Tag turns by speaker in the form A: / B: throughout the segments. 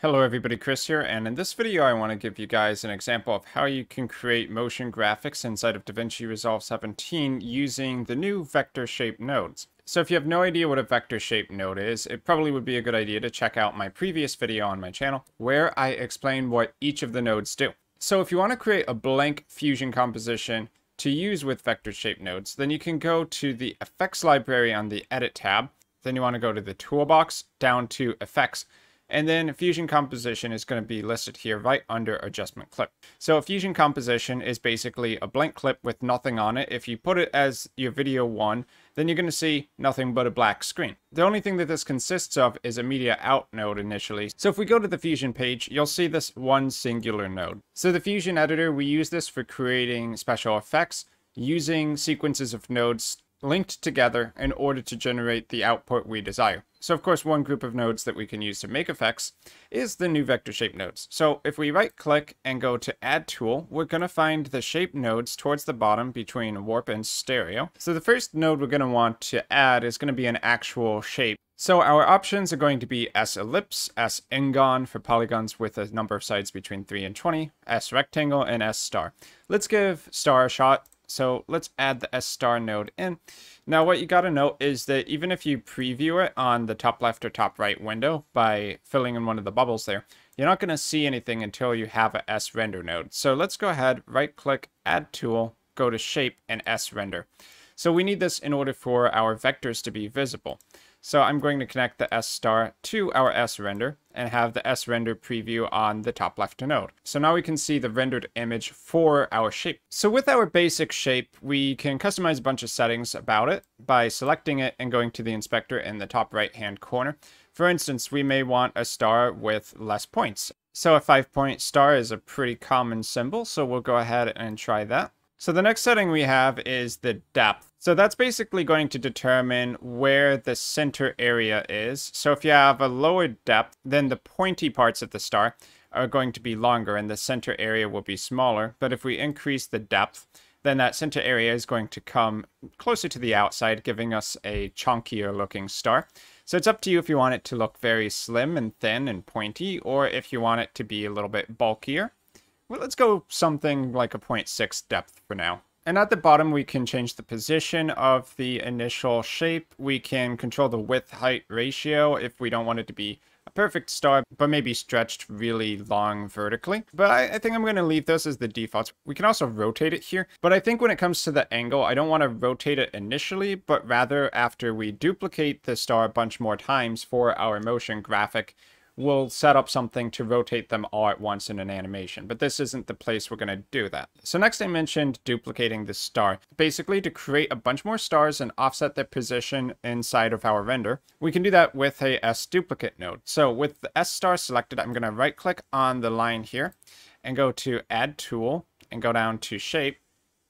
A: Hello everybody, Chris here, and in this video I want to give you guys an example of how you can create motion graphics inside of DaVinci Resolve 17 using the new vector shape nodes. So if you have no idea what a vector shape node is, it probably would be a good idea to check out my previous video on my channel where I explain what each of the nodes do. So if you want to create a blank fusion composition to use with vector shape nodes, then you can go to the effects library on the edit tab, then you want to go to the toolbox down to effects, and then Fusion Composition is going to be listed here right under Adjustment Clip. So a Fusion Composition is basically a blank clip with nothing on it. If you put it as your video one, then you're going to see nothing but a black screen. The only thing that this consists of is a media out node initially. So if we go to the Fusion page, you'll see this one singular node. So the Fusion editor, we use this for creating special effects using sequences of nodes linked together in order to generate the output we desire. So of course, one group of nodes that we can use to make effects is the new vector shape nodes. So if we right click and go to add tool, we're going to find the shape nodes towards the bottom between warp and stereo. So the first node we're going to want to add is going to be an actual shape. So our options are going to be S ellipse, S NGon for polygons with a number of sides between 3 and 20, S rectangle, and S star. Let's give star a shot. So let's add the S star node in. Now what you got to note is that even if you preview it on the top left or top right window by filling in one of the bubbles there, you're not going to see anything until you have a S render node. So let's go ahead, right click, add tool, go to shape and S render. So we need this in order for our vectors to be visible. So I'm going to connect the S star to our S render and have the S render preview on the top left node. So now we can see the rendered image for our shape. So with our basic shape, we can customize a bunch of settings about it by selecting it and going to the inspector in the top right hand corner. For instance, we may want a star with less points. So a five point star is a pretty common symbol, so we'll go ahead and try that. So the next setting we have is the depth. So that's basically going to determine where the center area is. So if you have a lower depth, then the pointy parts of the star are going to be longer and the center area will be smaller. But if we increase the depth, then that center area is going to come closer to the outside, giving us a chunkier looking star. So it's up to you if you want it to look very slim and thin and pointy, or if you want it to be a little bit bulkier. Well, let's go something like a 0.6 depth for now. And at the bottom, we can change the position of the initial shape. We can control the width-height ratio if we don't want it to be a perfect star, but maybe stretched really long vertically. But I, I think I'm going to leave this as the defaults. We can also rotate it here. But I think when it comes to the angle, I don't want to rotate it initially, but rather after we duplicate the star a bunch more times for our motion graphic, we'll set up something to rotate them all at once in an animation, but this isn't the place we're going to do that. So next I mentioned duplicating the star. Basically to create a bunch more stars and offset their position inside of our render, we can do that with a S duplicate node. So with the S star selected, I'm going to right click on the line here and go to add tool and go down to shape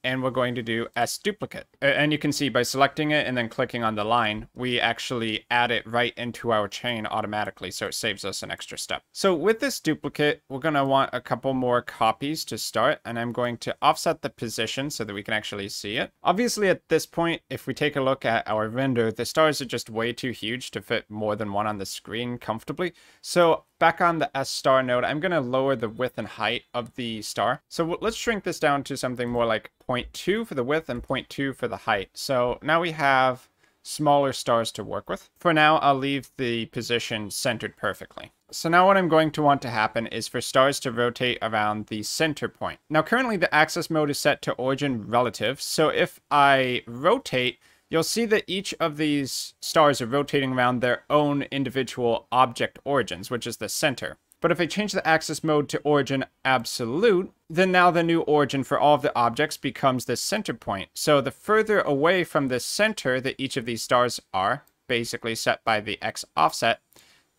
A: and we're going to do S duplicate. And you can see by selecting it and then clicking on the line, we actually add it right into our chain automatically, so it saves us an extra step. So with this duplicate, we're going to want a couple more copies to start, and I'm going to offset the position so that we can actually see it. Obviously, at this point, if we take a look at our render, the stars are just way too huge to fit more than one on the screen comfortably. So back on the S star node, I'm going to lower the width and height of the star. So let's shrink this down to something more like 0.2 for the width and 0.2 for the height. So now we have smaller stars to work with. For now, I'll leave the position centered perfectly. So now what I'm going to want to happen is for stars to rotate around the center point. Now currently the axis mode is set to origin relative, so if I rotate, you'll see that each of these stars are rotating around their own individual object origins, which is the center. But if I change the axis mode to origin absolute, then now the new origin for all of the objects becomes this center point. So the further away from the center that each of these stars are, basically set by the x offset,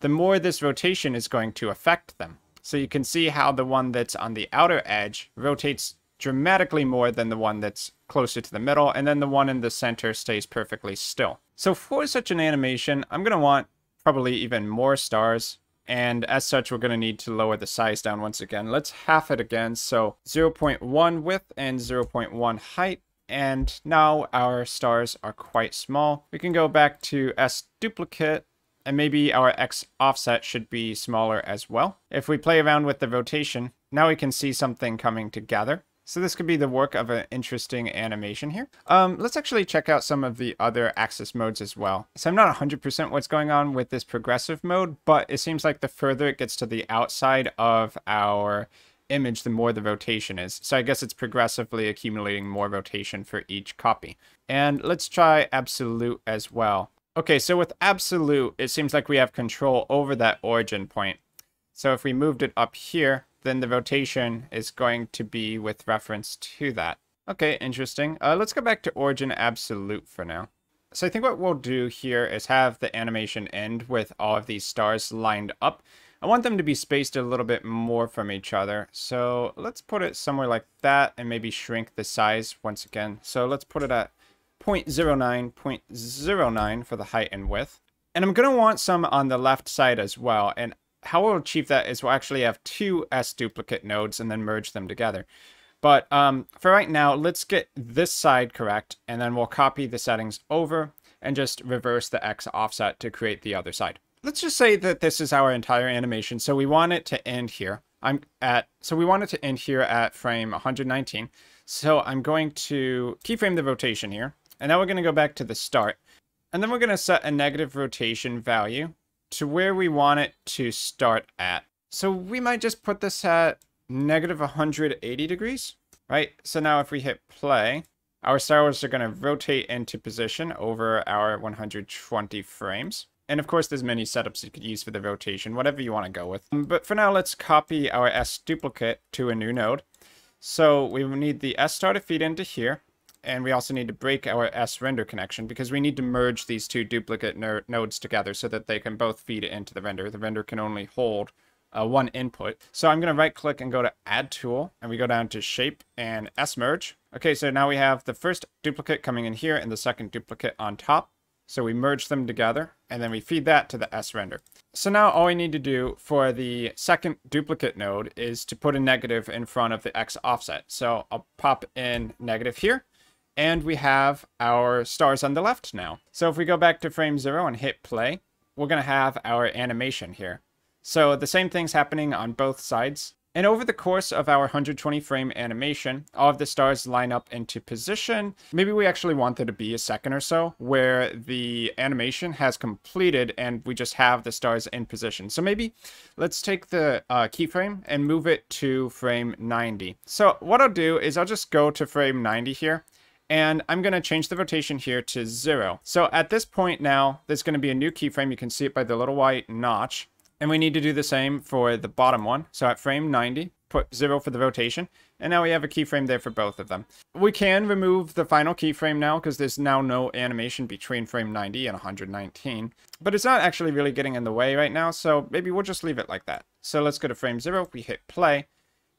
A: the more this rotation is going to affect them. So you can see how the one that's on the outer edge rotates dramatically more than the one that's closer to the middle, and then the one in the center stays perfectly still. So for such an animation, I'm going to want probably even more stars, and as such, we're going to need to lower the size down once again. Let's half it again, so 0.1 width and 0.1 height, and now our stars are quite small. We can go back to S duplicate, and maybe our X offset should be smaller as well. If we play around with the rotation, now we can see something coming together. So this could be the work of an interesting animation here. Um, let's actually check out some of the other axis modes as well. So I'm not 100% what's going on with this progressive mode, but it seems like the further it gets to the outside of our image, the more the rotation is. So I guess it's progressively accumulating more rotation for each copy. And let's try absolute as well. Okay, so with absolute, it seems like we have control over that origin point. So if we moved it up here, then the rotation is going to be with reference to that. Okay, interesting. Uh, let's go back to origin absolute for now. So I think what we'll do here is have the animation end with all of these stars lined up. I want them to be spaced a little bit more from each other. So let's put it somewhere like that and maybe shrink the size once again. So let's put it at 0.09, 0.09 for the height and width. And I'm going to want some on the left side as well. And how we'll achieve that is we'll actually have two S duplicate nodes and then merge them together. But um, for right now, let's get this side correct, and then we'll copy the settings over and just reverse the X offset to create the other side. Let's just say that this is our entire animation, so we want it to end here. I'm at so we want it to end here at frame 119. So I'm going to keyframe the rotation here, and now we're going to go back to the start, and then we're going to set a negative rotation value to where we want it to start at. So we might just put this at negative 180 degrees, right? So now if we hit play, our Star Wars are going to rotate into position over our 120 frames. And of course, there's many setups you could use for the rotation, whatever you want to go with. Um, but for now, let's copy our S duplicate to a new node. So we need the S star to feed into here and we also need to break our S render connection because we need to merge these two duplicate nodes together so that they can both feed it into the render. The render can only hold uh, one input. So I'm going to right click and go to add tool and we go down to shape and S merge. Okay, so now we have the first duplicate coming in here and the second duplicate on top. So we merge them together and then we feed that to the S render. So now all we need to do for the second duplicate node is to put a negative in front of the X offset. So I'll pop in negative here and we have our stars on the left now. So if we go back to frame zero and hit play, we're going to have our animation here. So the same thing's happening on both sides. And over the course of our 120 frame animation, all of the stars line up into position. Maybe we actually want there to be a second or so where the animation has completed and we just have the stars in position. So maybe let's take the uh, keyframe and move it to frame 90. So what I'll do is I'll just go to frame 90 here and I'm going to change the rotation here to zero. So at this point now, there's going to be a new keyframe. You can see it by the little white notch. And we need to do the same for the bottom one. So at frame 90, put zero for the rotation. And now we have a keyframe there for both of them. We can remove the final keyframe now because there's now no animation between frame 90 and 119. But it's not actually really getting in the way right now, so maybe we'll just leave it like that. So let's go to frame zero, we hit play,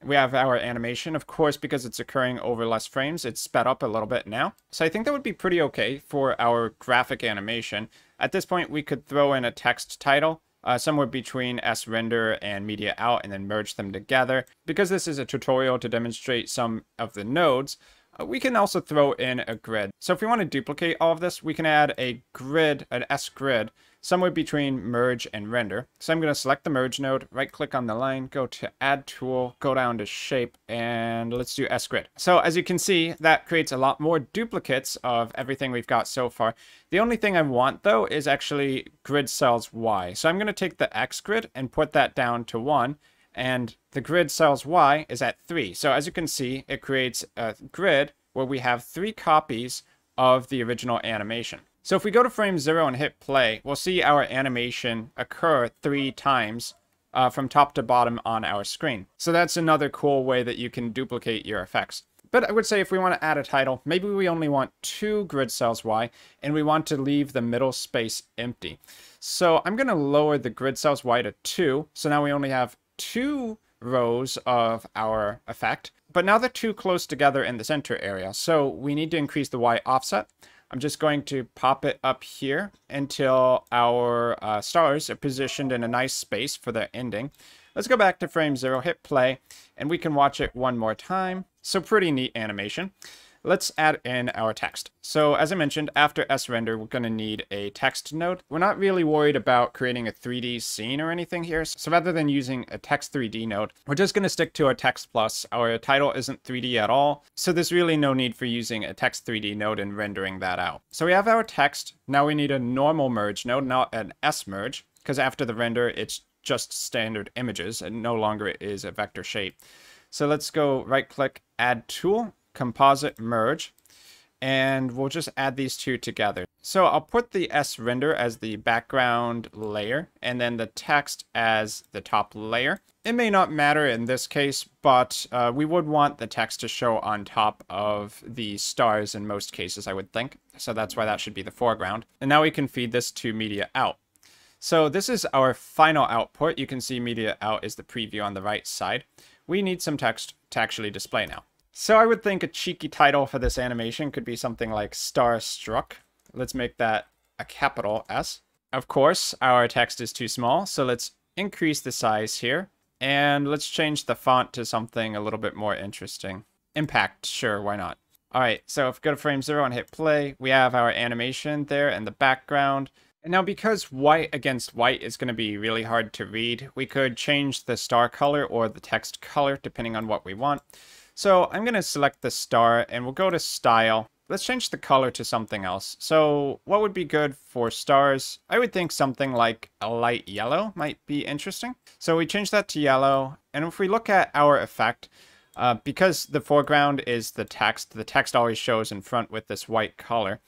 A: we have our animation. Of course, because it's occurring over less frames, it's sped up a little bit now. So I think that would be pretty okay for our graphic animation. At this point, we could throw in a text title uh, somewhere between srender and media out and then merge them together. Because this is a tutorial to demonstrate some of the nodes, Uh, we can also throw in a grid. So if we want to duplicate all of this, we can add a grid, an S grid, somewhere between merge and render. So I'm going to select the merge node, right click on the line, go to add tool, go down to shape, and let's do S grid. So as you can see, that creates a lot more duplicates of everything we've got so far. The only thing I want though is actually grid cells Y. So I'm going to take the X grid and put that down to one and the grid cells Y is at 3. So as you can see, it creates a grid where we have three copies of the original animation. So if we go to frame 0 and hit play, we'll see our animation occur three times uh, from top to bottom on our screen. So that's another cool way that you can duplicate your effects. But I would say if we want to add a title, maybe we only want two grid cells Y, and we want to leave the middle space empty. So I'm going to lower the grid cells Y to 2, so now we only have two rows of our effect. But now they're too close together in the center area, so we need to increase the Y offset. I'm just going to pop it up here until our uh, stars are positioned in a nice space for the ending. Let's go back to frame zero, hit play, and we can watch it one more time. So pretty neat animation. Let's add in our text. So as I mentioned, after srender, we're going to need a text node. We're not really worried about creating a 3D scene or anything here. So rather than using a text 3D node, we're just going to stick to our text plus. Our title isn't 3D at all. So there's really no need for using a text 3D node and rendering that out. So we have our text. Now we need a normal merge node, not an S merge, because after the render, it's just standard images and no longer is a vector shape. So let's go right click, add tool, composite merge, and we'll just add these two together. So I'll put the S render as the background layer and then the text as the top layer. It may not matter in this case, but uh, we would want the text to show on top of the stars in most cases, I would think. So that's why that should be the foreground. And now we can feed this to media out. So this is our final output. You can see media out is the preview on the right side. We need some text to actually display now. So I would think a cheeky title for this animation could be something like Starstruck. Let's make that a capital S. Of course, our text is too small, so let's increase the size here. And let's change the font to something a little bit more interesting. Impact, sure, why not? All right, so if we go to frame zero and hit play, we have our animation there in the background. And now because white against white is going to be really hard to read, we could change the star color or the text color depending on what we want. So I'm going to select the star and we'll go to style. Let's change the color to something else. So what would be good for stars? I would think something like a light yellow might be interesting. So we change that to yellow. And if we look at our effect, uh, because the foreground is the text, the text always shows in front with this white color.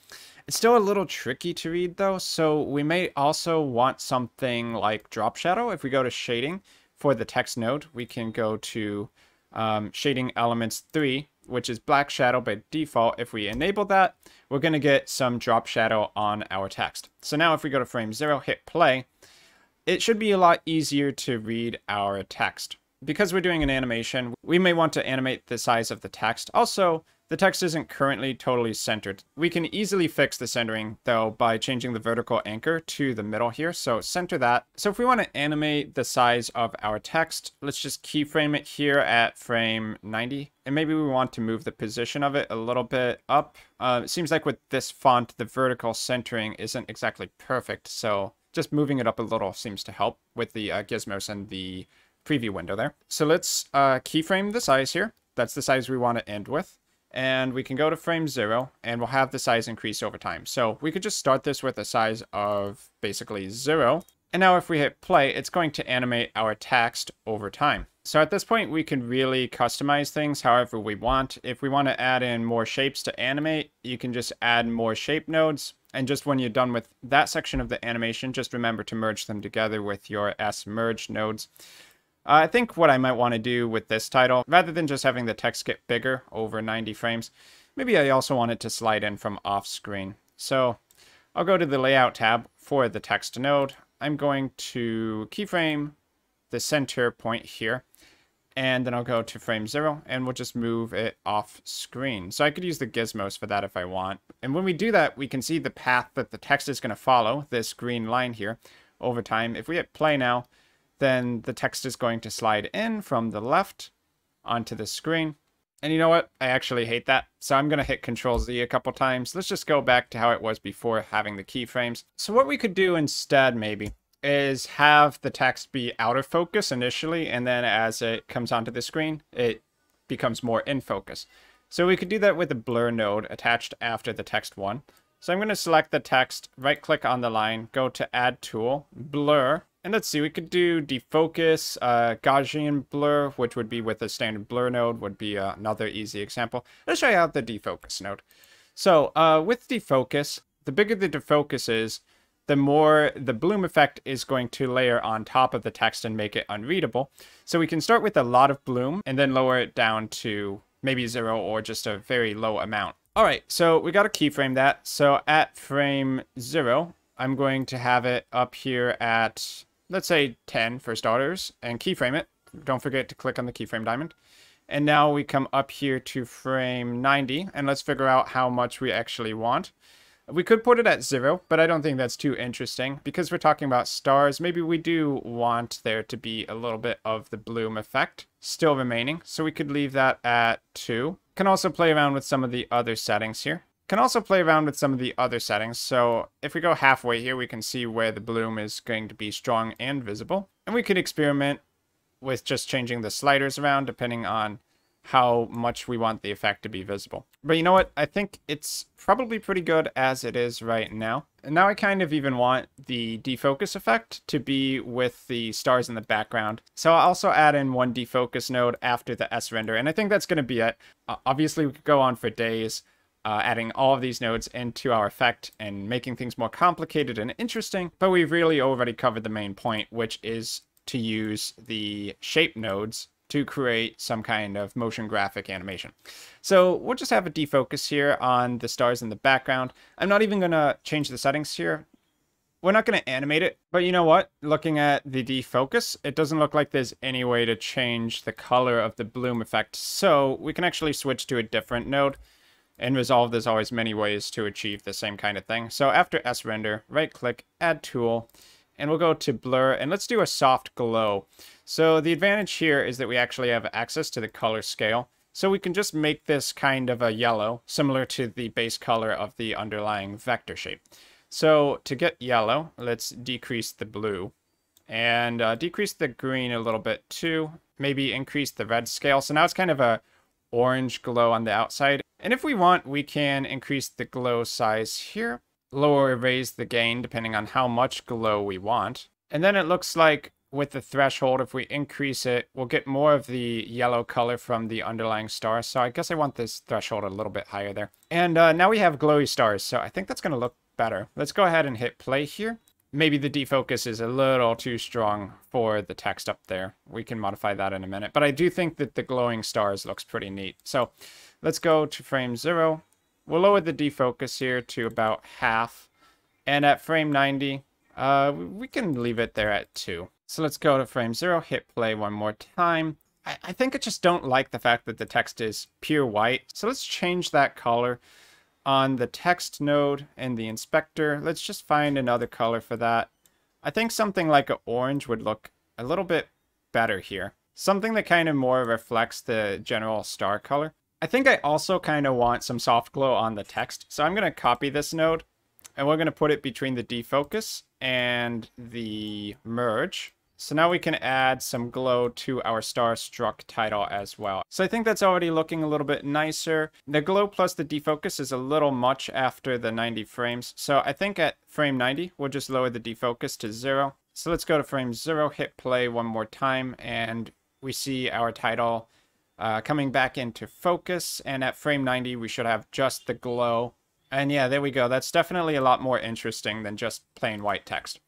A: It's still a little tricky to read though, so we may also want something like drop shadow. If we go to shading for the text node, we can go to um, shading elements 3, which is black shadow by default. If we enable that, we're going to get some drop shadow on our text. So now if we go to frame 0, hit play, it should be a lot easier to read our text. Because we're doing an animation, we may want to animate the size of the text. Also, the text isn't currently totally centered. We can easily fix the centering, though, by changing the vertical anchor to the middle here, so center that. So if we want to animate the size of our text, let's just keyframe it here at frame 90. And maybe we want to move the position of it a little bit up. Uh, it seems like with this font, the vertical centering isn't exactly perfect, so just moving it up a little seems to help with the uh, gizmos and the preview window there. So let's uh, keyframe the size here. That's the size we want to end with and we can go to frame zero and we'll have the size increase over time. So we could just start this with a size of basically zero. And now if we hit play, it's going to animate our text over time. So at this point, we can really customize things however we want. If we want to add in more shapes to animate, you can just add more shape nodes. And just when you're done with that section of the animation, just remember to merge them together with your S merge nodes. Uh, I think what I might want to do with this title, rather than just having the text get bigger over 90 frames, maybe I also want it to slide in from off screen. So I'll go to the layout tab for the text node. I'm going to keyframe the center point here. And then I'll go to frame zero and we'll just move it off screen. So I could use the gizmos for that if I want. And when we do that, we can see the path that the text is going to follow, this green line here, over time. If we hit play now, then the text is going to slide in from the left onto the screen. And you know what? I actually hate that. So I'm going to hit Control Z a couple times. Let's just go back to how it was before having the keyframes. So what we could do instead maybe is have the text be out of focus initially, and then as it comes onto the screen, it becomes more in focus. So we could do that with a blur node attached after the text one. So I'm going to select the text, right click on the line, go to add tool, blur, and let's see, we could do defocus, uh, Gaussian blur, which would be with a standard blur node, would be uh, another easy example. Let's try out the defocus node. So uh, with defocus, the bigger the defocus is, the more the bloom effect is going to layer on top of the text and make it unreadable. So we can start with a lot of bloom and then lower it down to maybe zero or just a very low amount. All right, so we got to keyframe that. So at frame zero, I'm going to have it up here at let's say 10 for starters, and keyframe it. Don't forget to click on the keyframe diamond. And now we come up here to frame 90, and let's figure out how much we actually want. We could put it at zero, but I don't think that's too interesting. Because we're talking about stars, maybe we do want there to be a little bit of the bloom effect still remaining. So we could leave that at two. Can also play around with some of the other settings here. Can also play around with some of the other settings. So if we go halfway here, we can see where the bloom is going to be strong and visible. And we could experiment with just changing the sliders around depending on how much we want the effect to be visible. But you know what? I think it's probably pretty good as it is right now. And now I kind of even want the defocus effect to be with the stars in the background. So I'll also add in one defocus node after the S render. And I think that's going to be it. Obviously, we could go on for days. Uh, adding all of these nodes into our effect and making things more complicated and interesting, but we've really already covered the main point, which is to use the shape nodes to create some kind of motion graphic animation. So we'll just have a defocus here on the stars in the background. I'm not even going to change the settings here. We're not going to animate it, but you know what? Looking at the defocus, it doesn't look like there's any way to change the color of the bloom effect. So we can actually switch to a different node. In Resolve, there's always many ways to achieve the same kind of thing. So after S render, right click, add tool, and we'll go to blur and let's do a soft glow. So the advantage here is that we actually have access to the color scale. So we can just make this kind of a yellow, similar to the base color of the underlying vector shape. So to get yellow, let's decrease the blue and uh, decrease the green a little bit too. Maybe increase the red scale. So now it's kind of a orange glow on the outside. And if we want, we can increase the glow size here lower or raise the gain depending on how much glow we want. And then it looks like with the threshold, if we increase it, we'll get more of the yellow color from the underlying star. So I guess I want this threshold a little bit higher there. And uh, now we have glowy stars, so I think that's going to look better. Let's go ahead and hit play here. Maybe the defocus is a little too strong for the text up there. We can modify that in a minute. But I do think that the glowing stars looks pretty neat. So let's go to frame zero. We'll lower the defocus here to about half. And at frame 90, uh, we can leave it there at 2. So let's go to frame 0, hit play one more time. I, I think I just don't like the fact that the text is pure white. So let's change that color on the text node in the inspector. Let's just find another color for that. I think something like an orange would look a little bit better here. Something that kind of more reflects the general star color. I think I also kind of want some soft glow on the text. So I'm going to copy this node and we're going to put it between the defocus and the merge. So now we can add some glow to our star struck title as well. So I think that's already looking a little bit nicer. The glow plus the defocus is a little much after the 90 frames. So I think at frame 90, we'll just lower the defocus to zero. So let's go to frame zero, hit play one more time, and we see our title uh, coming back into focus, and at frame 90, we should have just the glow. And yeah, there we go. That's definitely a lot more interesting than just plain white text.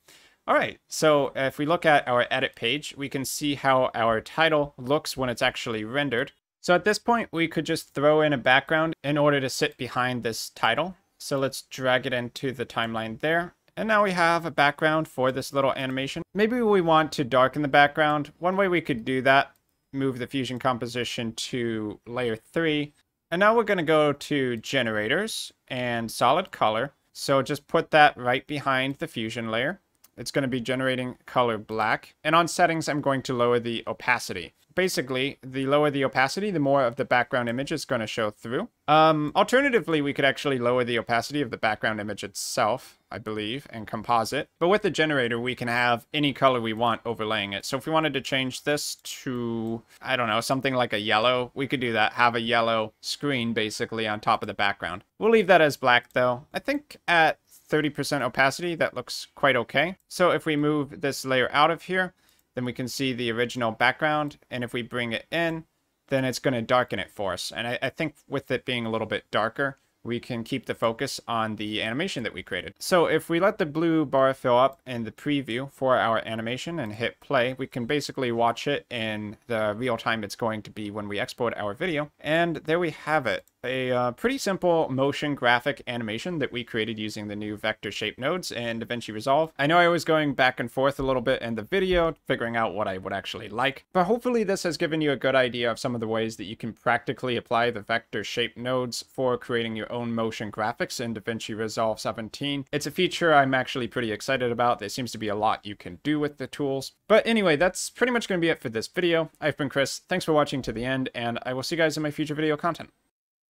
A: All right, so if we look at our edit page, we can see how our title looks when it's actually rendered. So at this point, we could just throw in a background in order to sit behind this title. So let's drag it into the timeline there. And now we have a background for this little animation. Maybe we want to darken the background. One way we could do that move the fusion composition to layer 3. And now we're going to go to generators and solid color. So just put that right behind the fusion layer. It's going to be generating color black. And on settings, I'm going to lower the opacity basically, the lower the opacity, the more of the background image is going to show through. Um, alternatively, we could actually lower the opacity of the background image itself, I believe, and composite. But with the generator, we can have any color we want overlaying it. So if we wanted to change this to, I don't know, something like a yellow, we could do that. Have a yellow screen, basically, on top of the background. We'll leave that as black, though. I think at 30% opacity, that looks quite okay. So if we move this layer out of here, then we can see the original background. And if we bring it in, then it's going to darken it for us. And I, I, think with it being a little bit darker, we can keep the focus on the animation that we created. So if we let the blue bar fill up in the preview for our animation and hit play, we can basically watch it in the real time it's going to be when we export our video. And there we have it a uh, pretty simple motion graphic animation that we created using the new vector shape nodes in DaVinci Resolve. I know I was going back and forth a little bit in the video, figuring out what I would actually like, but hopefully this has given you a good idea of some of the ways that you can practically apply the vector shape nodes for creating your own motion graphics in DaVinci Resolve 17. It's a feature I'm actually pretty excited about. There seems to be a lot you can do with the tools. But anyway, that's pretty much going to be it for this video. I've been Chris. Thanks for watching to the end, and I will see you guys in my future video content.